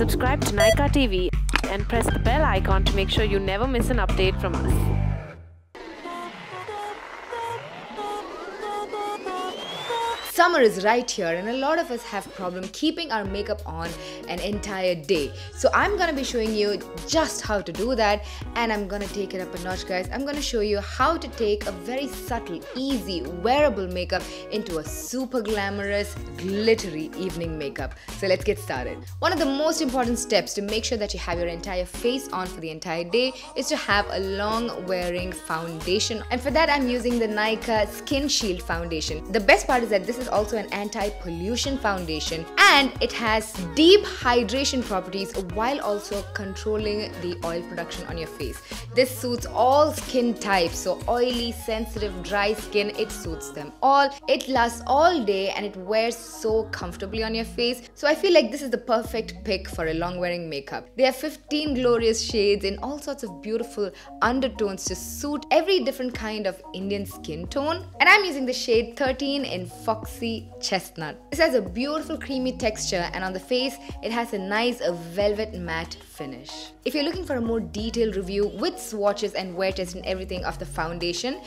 Subscribe to Nykaa TV and press the bell icon to make sure you never miss an update from us. Summer is right here and a lot of us have problem keeping our makeup on an entire day. So I'm gonna be showing you just how to do that and I'm gonna take it up a notch guys. I'm gonna show you how to take a very subtle, easy, wearable makeup into a super glamorous, glittery evening makeup. So let's get started. One of the most important steps to make sure that you have your entire face on for the entire day is to have a long wearing foundation and for that I'm using the Nykaa Skin Shield foundation. The best part is that this is also an anti-pollution foundation and it has deep hydration properties while also controlling the oil production on your face. This suits all skin types, so oily, sensitive, dry skin, it suits them all. It lasts all day and it wears so comfortably on your face. So I feel like this is the perfect pick for a long wearing makeup. They have 15 glorious shades in all sorts of beautiful undertones to suit every different kind of Indian skin tone. And I'm using the shade 13 in Chestnut. This has a beautiful creamy texture and on the face it has a nice velvet matte finish. If you're looking for a more detailed review with swatches and wear test and everything of the foundation,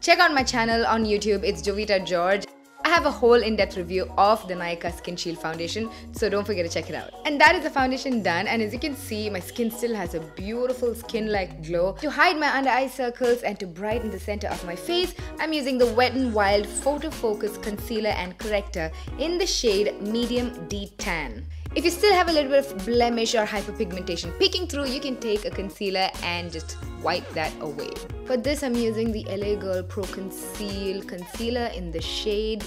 check out my channel on YouTube. It's Jovita George. I have a whole in-depth review of the Nykaa Skin Shield foundation, so don't forget to check it out. And that is the foundation done and as you can see, my skin still has a beautiful skin-like glow. To hide my under eye circles and to brighten the center of my face, I'm using the Wet n Wild Photo Focus Concealer and Corrector in the shade Medium D Tan. If you still have a little bit of blemish or hyperpigmentation peeking through, you can take a concealer and just wipe that away. For this, I'm using the LA Girl Pro Conceal Concealer in the shade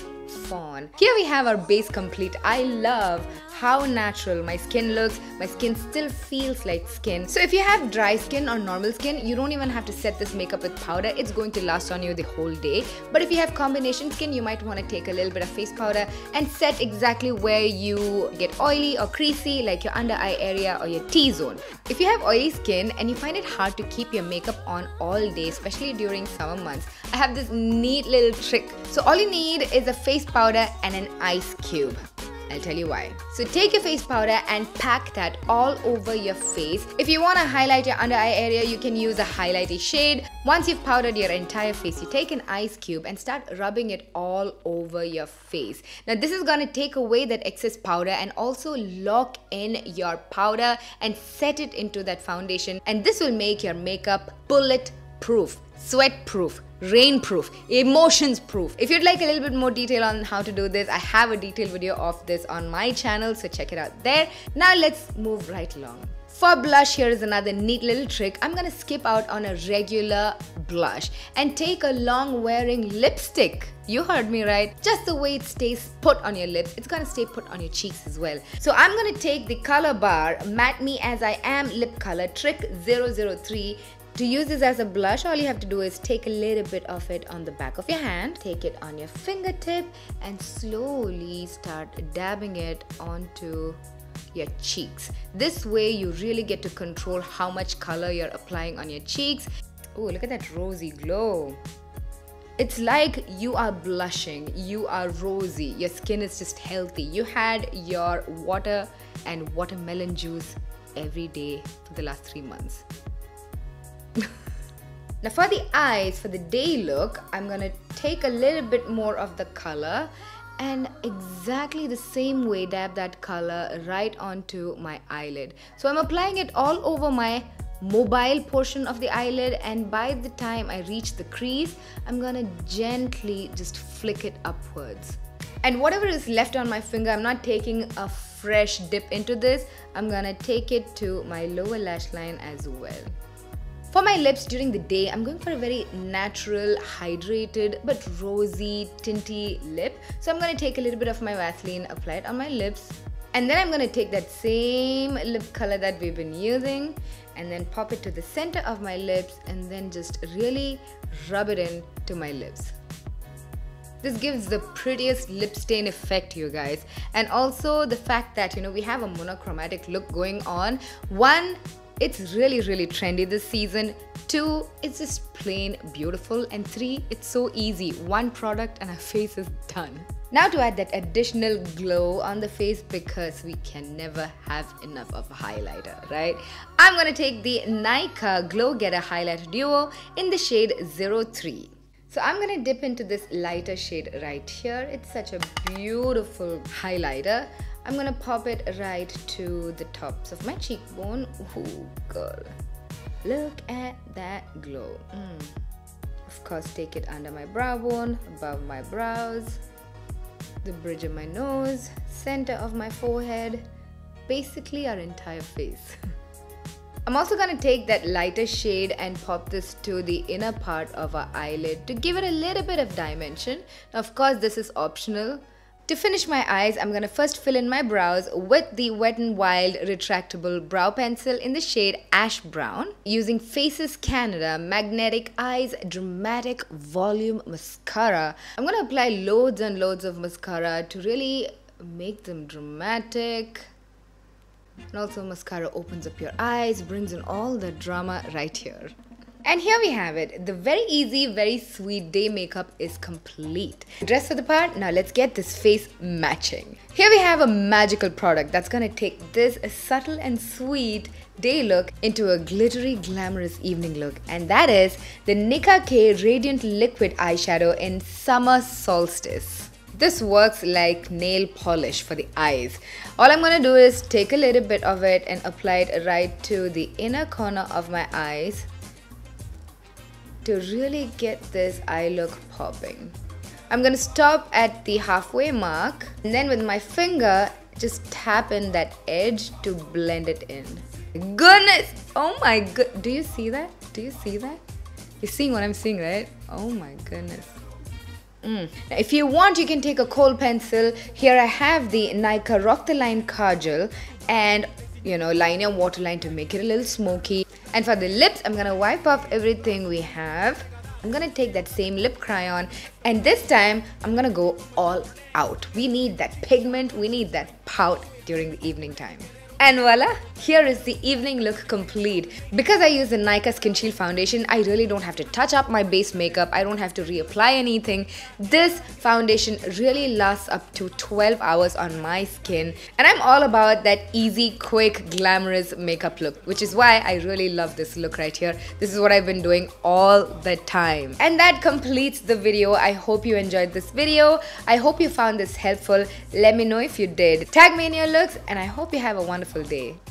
Fawn. Here we have our base complete. I love how natural my skin looks. My skin still feels like skin. So if you have dry skin or normal skin, you don't even have to set this makeup with powder. It's going to last on you the whole day. But if you have combination skin, you might want to take a little bit of face powder and set exactly where you get oily or creasy like your under eye area or your T-zone. If you have oily skin and you find it hard to keep your makeup on all day, especially during summer months, I have this neat little trick. So all you need is a face powder and an ice cube. I'll tell you why. So take your face powder and pack that all over your face. If you want to highlight your under eye area, you can use a highlighty shade. Once you've powdered your entire face, you take an ice cube and start rubbing it all over your face. Now this is going to take away that excess powder and also lock in your powder and set it into that foundation and this will make your makeup bullet proof, sweat proof, rain proof, emotions proof. If you'd like a little bit more detail on how to do this, I have a detailed video of this on my channel, so check it out there. Now let's move right along. For blush, here is another neat little trick. I'm gonna skip out on a regular blush and take a long wearing lipstick. You heard me right. Just the way it stays put on your lips, it's gonna stay put on your cheeks as well. So I'm gonna take the Colorbar Matte Me As I Am Lip Color Trick 003 to use this as a blush, all you have to do is take a little bit of it on the back of your hand, take it on your fingertip and slowly start dabbing it onto your cheeks. This way you really get to control how much color you're applying on your cheeks. Oh, look at that rosy glow. It's like you are blushing, you are rosy, your skin is just healthy. You had your water and watermelon juice every day for the last three months. Now for the eyes, for the day look, I'm gonna take a little bit more of the color and exactly the same way dab that color right onto my eyelid. So I'm applying it all over my mobile portion of the eyelid and by the time I reach the crease, I'm gonna gently just flick it upwards. And whatever is left on my finger, I'm not taking a fresh dip into this. I'm gonna take it to my lower lash line as well. For my lips during the day, I'm going for a very natural, hydrated, but rosy, tinty lip. So I'm going to take a little bit of my Vaseline, apply it on my lips. And then I'm going to take that same lip color that we've been using and then pop it to the center of my lips and then just really rub it in to my lips. This gives the prettiest lip stain effect, you guys. And also the fact that, you know, we have a monochromatic look going on. One, it's really, really trendy this season. Two, it's just plain beautiful. And three, it's so easy. One product and our face is done. Now to add that additional glow on the face because we can never have enough of a highlighter, right? I'm gonna take the Nykaa Glow Getter Highlighter Duo in the shade 03. So I'm gonna dip into this lighter shade right here. It's such a beautiful highlighter. I'm gonna pop it right to the tops of my cheekbone. Ooh, girl. Look at that glow. Mm. Of course, take it under my brow bone, above my brows, the bridge of my nose, center of my forehead, basically our entire face. I'm also gonna take that lighter shade and pop this to the inner part of our eyelid to give it a little bit of dimension. Now, of course, this is optional. To finish my eyes, I'm gonna first fill in my brows with the Wet n Wild retractable brow pencil in the shade Ash Brown using Faces Canada Magneteyes Dramatic Volume Mascara. I'm gonna apply loads and loads of mascara to really make them dramatic. And also mascara opens up your eyes, brings in all the drama right here. And here we have it. The very easy, very sweet day makeup is complete. Dress for the part? Now let's get this face matching. Here we have a magical product that's gonna take this subtle and sweet day look into a glittery, glamorous evening look. And that is the Nicka K Radiant Liquid Eyeshadow in Summer Solstice. This works like nail polish for the eyes. All I'm gonna do is take a little bit of it and apply it right to the inner corner of my eyes to really get this eye look popping. I'm gonna stop at the halfway mark and then with my finger just tap in that edge to blend it in. Goodness! Oh my god, do you see that? Do you see that? You're seeing what I'm seeing, right? Oh my goodness. Mm. Now, if you want, you can take a kohl pencil. Here I have the Nykaa Rock the Line Kajal and you know, line your waterline to make it a little smoky. And for the lips, I'm gonna wipe off everything we have. I'm gonna take that same lip crayon and this time I'm gonna go all out. We need that pigment, we need that pout during the evening time. And voila, here is the evening look complete. Because I use the Nykaa Skin Shield foundation, I really don't have to touch up my base makeup. I don't have to reapply anything. This foundation really lasts up to 12 hours on my skin. And I'm all about that easy, quick, glamorous makeup look, which is why I really love this look right here. This is what I've been doing all the time. And that completes the video. I hope you enjoyed this video. I hope you found this helpful. Let me know if you did. Tag me in your looks and I hope you have a wonderful day.